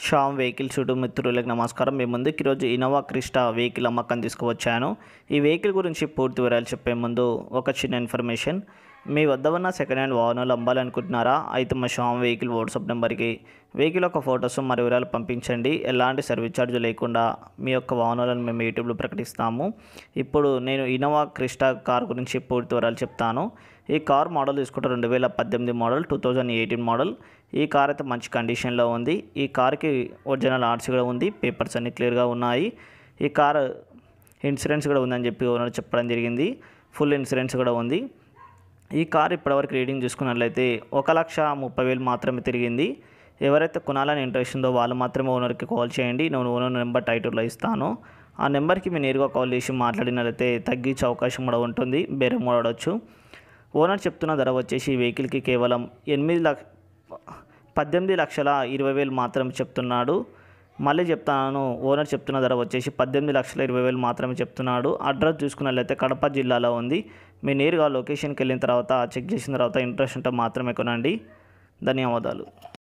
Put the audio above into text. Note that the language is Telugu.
శ్యామ్ వెహికల్ చుట్టూ మిత్రులకు నమస్కారం. మీ ముందుకు ఈరోజు ఇన్నోవా క్రిస్టా వెహికల్ అమ్మకం తీసుకువచ్చాను. ఈ వెహికల్ గురించి పూర్తి వివరాలు చెప్పే ముందు ఒక చిన్న ఇన్ఫర్మేషన్. మీ వద్ద ఉన్న సెకండ్ హ్యాండ్ వాహనాలు అమ్మాలనుకుంటున్నారా? అయితే మా షామ్ వెహికల్ వాట్సాప్ నెంబర్కి వెహికల్ యొక్క ఫొటోస్ మరియు వివరాలు పంపించండి. ఎలాంటి సర్వీస్ ఛార్జ్ లేకుండా మీ యొక్క వాహనాలను మేము యూట్యూబ్లో ప్రకటిస్తాము. ఇప్పుడు నేను ఇన్నోవా క్రిస్టా కార్ గురించి పూర్తి వివరాలు చెప్తాను. ఈ కార్ మోడల్ తీసుకుంటే రెండు వేల పద్దెనిమిది model two thousand eighteen model. ఈ కార్ అయితే మంచి కండిషన్లో ఉంది. ఈ కార్కి ఒరిజినల్ ఆర్ట్స్ కూడా ఉంది. పేపర్స్ అన్ని క్లియర్గా ఉన్నాయి. ఈ కార్ ఇన్సూరెన్స్ కూడా ఉందని చెప్పి ఓనర్ చెప్పడం జరిగింది. ఫుల్ ఇన్సూరెన్స్ కూడా ఉంది. ఈ కార్ ఇప్పటివరకు రీడింగ్ చూసుకున్నట్లయితే ఒక లక్ష ముప్పై వేలు మాత్రమే తిరిగింది. ఎవరైతే కొనాలని ఇంట్రెస్ట్ ఉందో వాళ్ళు మాత్రమే ఓనర్కి కాల్ చేయండి. నేను ఓనర్ నెంబర్ టైటిల్లో ఇస్తాను. ఆ నెంబర్కి మీరు నేరుగా కాల్ చేసి మాట్లాడినట్లయితే తగ్గించే అవకాశం కూడా ఉంటుంది. బేరం కూడా ఆడవచ్చు ఓనర్ చెప్తున్న ధర వచ్చేసి వెహికల్కి కేవలం ఎనిమిది లక్ష పద్దెనిమిది లక్షల ఇరవై వేలు మాత్రమే చెప్తున్నాడు. మళ్ళీ చెప్తాను. ఓనర్ చెప్తున్న ధర వచ్చేసి పద్దెనిమిది లక్షల ఇరవై వేలు మాత్రమే చెప్తున్నాడు. అడ్రస్ చూసుకున్నట్లయితే కడప జిల్లాలో ఉంది. మీరు నేరుగా లొకేషన్కి వెళ్ళిన తర్వాత చెక్ చేసిన తర్వాత ఇంట్రెస్ట్ ఉంటే మాత్రమే కొనండి. ధన్యవాదాలు.